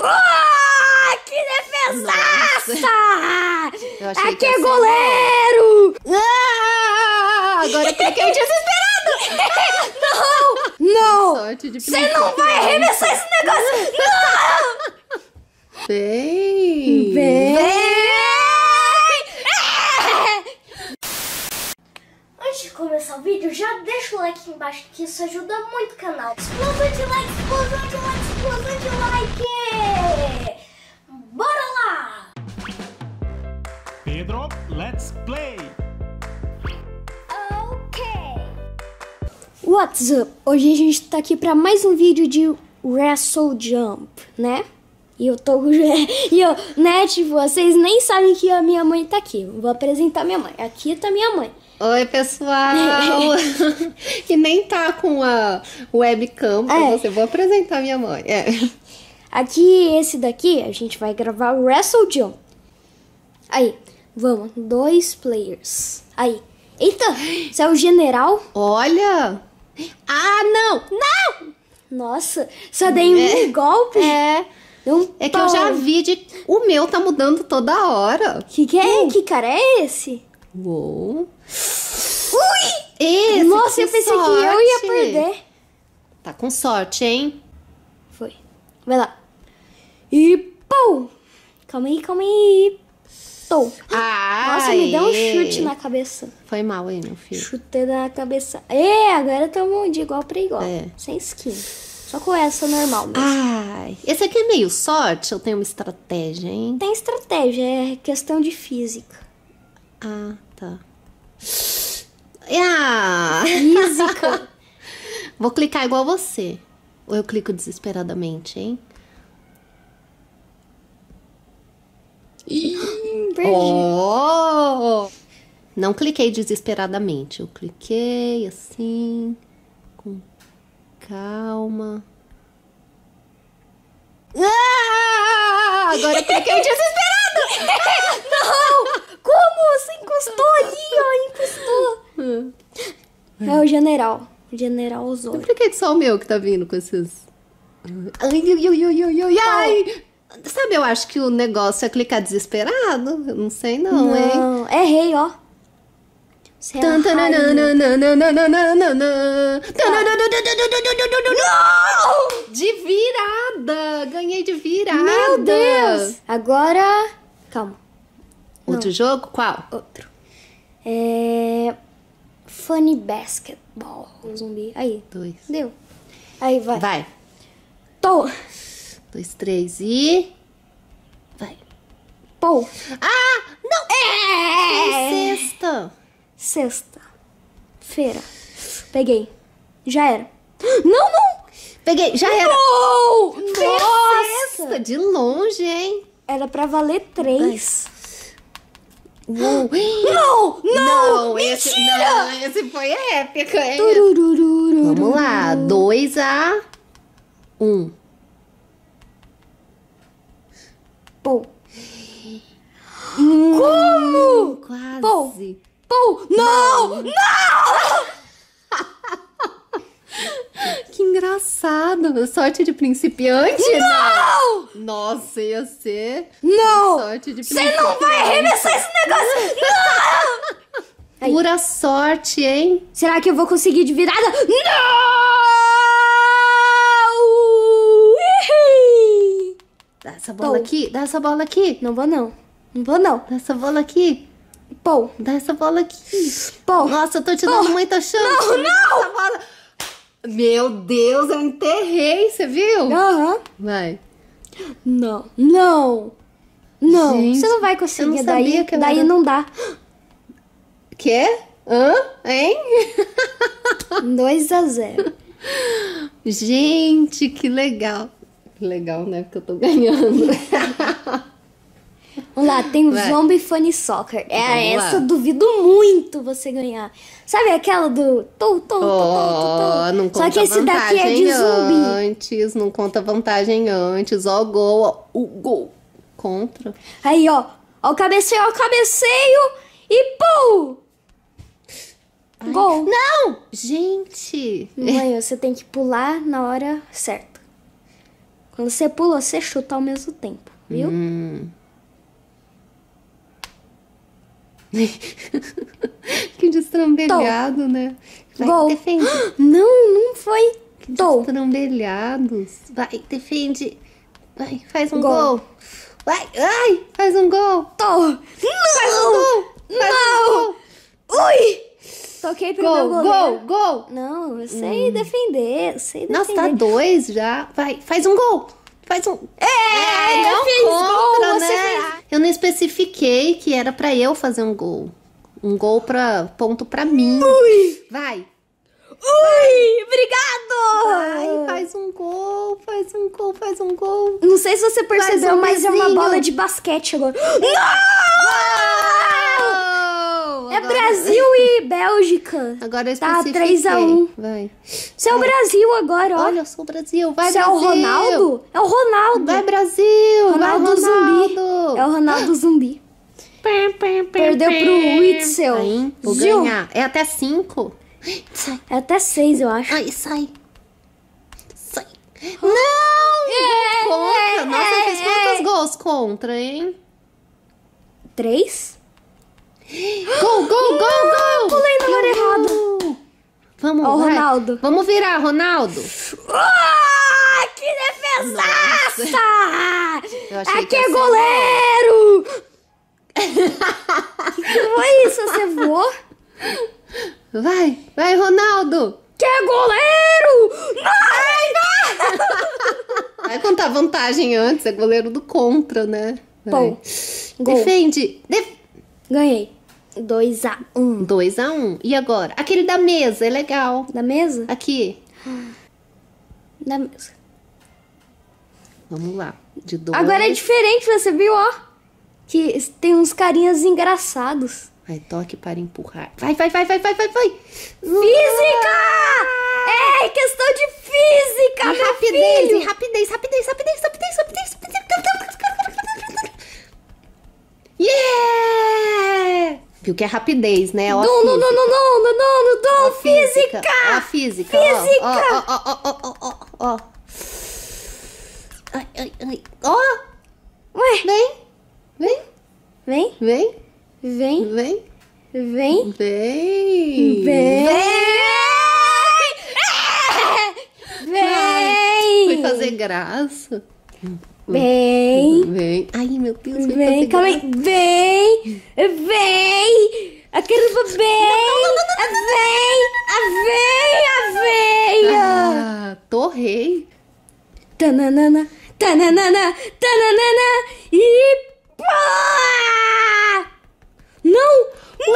Ah, que defesaça! Aqui é goleiro! Ah, agora eu cliquei desesperado. Não! Não! De Você não vai arremessar esse negócio! Não! Bem. Antes de começar o vídeo, já deixa o like aqui embaixo que isso ajuda muito o canal. Explosão de like, explosão de like, explosão de like! Bora lá! Pedro, let's play! Ok. What's up? Hoje a gente tá aqui pra mais um vídeo de Wrestle Jump, né? E eu tô. E eu, né? Tipo, vocês nem sabem que a minha mãe tá aqui. Vou apresentar minha mãe. Aqui tá minha mãe. Oi, pessoal. que nem tá com a webcam pra É. você. Vou apresentar minha mãe. É. Aqui, esse daqui, a gente vai gravar o Wrestle Jump. Aí, vamos, dois players. Aí. Eita, você é o general? Olha. Ah, não. Não! Nossa, só dei um golpe. É. Um É que eu já vi de. O meu tá mudando toda hora. Que que é? Que cara é esse? Uou. Ui! Esse, Nossa, eu pensei que eu ia sorte. perder. Tá com sorte, hein? Foi. Vai lá. E pum! Calma aí, calma aí. Tô. Ah, Nossa, me deu um chute na cabeça. Foi mal aí, meu filho. Chutei na cabeça. É, agora estamos de igual pra igual. É. Sem skin. Só com essa normal mesmo. Ai, esse aqui é meio sorte, eu tenho uma estratégia, hein? Tem estratégia, é questão de física. Ah, tá. Ah, Física. vou clicar igual você. Ou eu clico desesperadamente, hein? Perdi. Oh! Não cliquei desesperadamente. Eu cliquei assim, com calma. Ah! Agora eu cliquei desesperado! Não! Como? Você encostou ali, ó. Encostou. É o general. General Osório. Por que é só o meu que tá vindo com esses. Ai, ai, ai, Sabe, eu acho que o negócio é clicar desesperado. Eu não sei, não, não hein? É rei, ó. De virada! Ganhei de virada! Meu Deus! Agora. Calma. Outro não. jogo? Qual? Outro. É. Funny Basketball. O zumbi. Aí. Dois. Deu. Aí, vai. Vai. Tô. Dois, três e. Vai. Pô. Ah! Não! É. Sexta! Sexta. Feira. Peguei. Já era. Não, não! Peguei, já era! Não! Nossa! De longe, hein? Era pra valer três. Uou. Não! Não! esse, mentira! não, esse foi épico, hein? Vamos lá, 2 a 1. Um. Pô. Como? Quase. Pô. Pô. Não! Não! Que engraçado. Sorte de principiante? Não! Nossa, ia ser Não! sorte de Você principiante. não vai arremessar esse negócio! Não! Pura sorte, hein? Será que eu vou conseguir de virada? Não! Dá essa bola Tô. aqui, dá essa bola aqui. Não vou não. Não vou não. Dá essa bola aqui. Pô. Dá essa bola aqui. Pô. Nossa, eu tô te dando muita chance. Não, não! Essa bola. Meu Deus, eu enterrei, você viu? Aham. Vai. Não. Não. Não. Gente, Você não vai conseguir. não daí daí era- não dá. Quê? Hã? Hein? 2 a 0. Gente, que legal. Que legal, né? Porque eu tô ganhando. Vamos lá, tem o Vai. Zombie Funny Soccer. É Vamos lá. essa, eu duvido muito você ganhar. Sabe aquela do tou, tou, tou, Oh, não conta Só que esse daqui é de zumbi. antes, não conta vantagem antes. Ó o gol, ó, o gol. Contra. Aí, ó. Ó o cabeceio, ó o cabeceio. E pum! Gol. Não! Gente! Mãe, você tem que pular na hora certa. Quando você pula, você chuta ao mesmo tempo, viu? Hum. Que destrambelhado, né? Vai, Gol. defende. Não, não foi. Tô. Destrambelhados. Vai, defende. Vai, faz um Gol. gol. Vai, ai, faz um gol. Tô. Faz um Não! gol. Faz um Não! gol. Ui! Toquei pro meu Gol, goleiro. gol, gol. Não, eu sei defender, eu sei defender. Nossa, tá dois já. Vai, faz um gol. Faz um. É, não fez gol, conta, você né? Eu não especifiquei que era pra eu fazer um gol. Um gol pra ponto pra mim. Ui! Vai. Ui! Obrigado! Vai, faz um gol, faz um gol, faz um gol. Não sei se você percebeu, um mas é uma bola de basquete agora. Gol! É Agora- Brasil e Bélgica. Agora eu Tá especifiquei. 3 a 1. Vai. Você é o Brasil agora, ó. Olha, eu sou o Brasil. Vai, Você é o Brasil. Ronaldo? É o Ronaldo. Vai, Brasil. Ronaldo vai, Zumbi. Ronaldo. É o Ronaldo Zumbi. Perdeu pro Witzel. Aí, vou Zil. ganhar. É até cinco. Sai. É até 6, eu acho. Ai, sai. Sai. Não! É, Contra. Nossa, eu fiz é, quantos é. gols contra, hein? 3? Gol, gol, gol, gol! pulei na hora Gol. errada. Vamos, Ó o vai. Ronaldo. Vamos virar, Ronaldo. Ah, que defesaça! Eu achei Aqui que ia é ser- goleiro! que foi isso? Você voou? Vai, vai, Ronaldo. Que é goleiro! Ai, Vai contar vantagem antes, é goleiro do contra, né? Vai. Bom, gol. Defende. Def... Ganhei. 2 a 1 um. 2 a 1 um. E agora? Aquele da mesa, é legal. Da mesa? Aqui. Da mesa. Vamos lá. De dois. Agora é diferente, você viu, ó? Que tem uns carinhas engraçados. Vai, toque para empurrar. Vai, vai, vai, vai, vai, vai, vai. Física! É questão de física, E rapidez, filho! e rapidez, rapidez, rapidez, rapidez, rapidez, rapidez. Viu que é rapidez, né? Ó, Não, não, não, não, não, não, não, não, não, física! A física. ó, Física! Ó, ó, ó, ó, ó, ó, ó. Ai, ai, ai. Ó, Ué, vem. Vem, vem, vem, vem, vem, vem, vem. vem! Vem! Fui fazer graça. Vem! Vem. Ai, meu Deus, Vem, calma aí. Vem! Vem! A caramba vem! A vem! A vem! A veia! Ah, torrei. Tananana, tananana, tananana e pá! Não! É.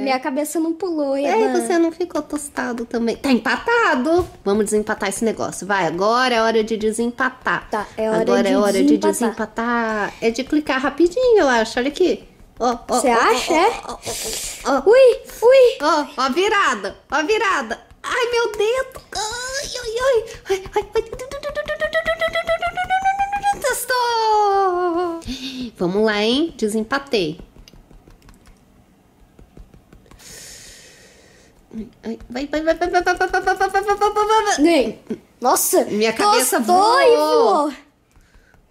Minha cabeça não pulou, E Eba. aí você não ficou tostado também. Tá empatado. Vamos desempatar esse negócio. Vai, agora é hora de desempatar. Tá, é hora agora de é hora de desempatar. desempatar. É de clicar rapidinho, eu acho. Olha aqui. Você acha, é? Ui, ui! Ó, ó a virada, ó virada. Ai, meu dedo. Ai, ai, ai. Ai, ai, ai. Testou. Vamos lá, hein? Desempatei. Ai, Vai, vai, vai, vai, vai, vai, vai, vai, vai, vai, vai, vai, vai, vai, vai. Nem. Nossa! Minha cabeça e voou. voou.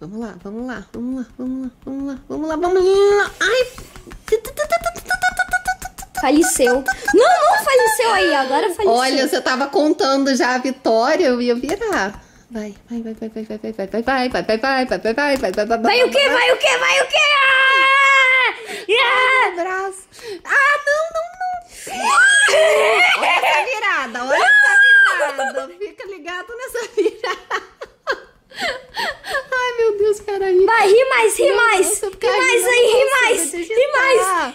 Vamos lá, vamos lá, vamos lá, vamos lá, vamos lá, vamos lá, vamos lá. Ai. Faleceu. Não, não faleceu aí, agora faleceu. Olha, você tava contando já a vitória, eu ia virar. Vai, vai, vai, vai, vai, vai, vai, vai, vai, vai, vai, vai, vai, vai, vai, vai, vai, vai, vai, Vai o quê? Vai o quê? Vai o quê? Ah! Ah! Braço. Ah, não, não, não. Olha essa virada, olha essa virada. Fica ligado nessa virada. Ai, meu Deus, peraí. Vai, ri mais, ri mais. Ri mais aí, ri mais. Ri mais, ri mais. Ai,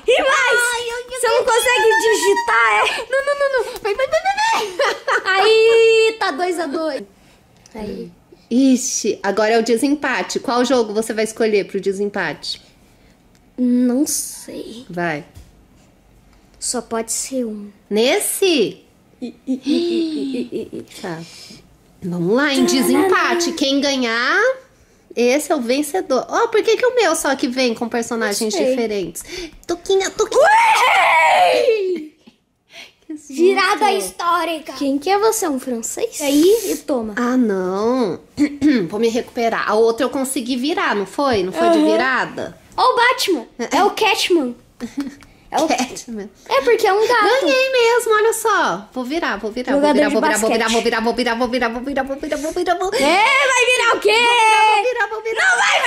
ai, ai, Você não consegue digitar, é? Não, não, não, não. Vai, vai, vai, vai, vai. Aí, tá 2 a 2 Aí. Ixi, agora é o desempate. Qual jogo você vai escolher pro desempate? Não sei. Vai. Só pode ser um. Nesse? Tá. Vamos lá, em desempate. Quem ganhar, esse é o vencedor. Ó, por que, que o meu só que vem com personagens diferentes? Tuquinha, Tuquinha. que Virada histórica. Quem que é você? Um francês? Aí e toma. Ah, não. Vou me recuperar. A outra eu consegui virar, não foi? Não foi de virada? Ó o Batman. É o Catman. É, o... Catman. é porque é um gato. Ganhei mesmo, olha só. Vou virar, vou virar, vou virar, vou virar, vou virar, vou virar, vou virar, vou virar, vou virar, vou virar, vou virar, vou virar. É, vai virar o quê? Vou virar, vou virar. Não vai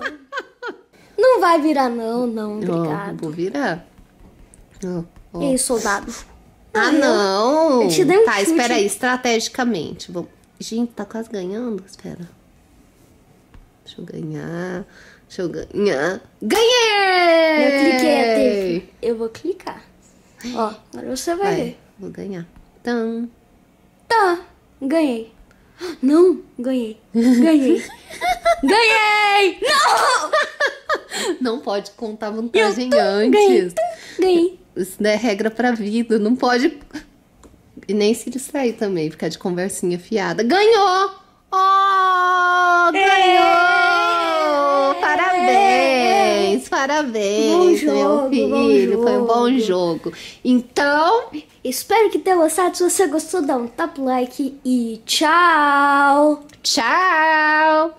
Não! Não vai virar, não, não. virar. Obrigado. vou virar. Ó, ó. E aí, soldado? Ah, não. Eu te dei um Tá, chute. espera aí, estrategicamente. Vamos... Gente, tá quase ganhando. Espera. Deixa eu ganhar. Deixa eu ganhar. Ganhei! Eu cliquei TV. Eu vou clicar. Ó, agora você vai, Vai, ver. vou ganhar. Então, Tá, ganhei. Não, ganhei. Ganhei. ganhei! Não! não pode contar vantagem Ganhei. antes. Ganhei. Isso não é regra pra vida. Não pode. E nem se distrair também, ficar de conversinha fiada. Ganhou! Oh! Ganhou! Parabéns! Parabéns, meu filho! Foi um bom jogo. Então, Espero que tenha gostado. Se você gostou, dá um tap like e tchau! tchau!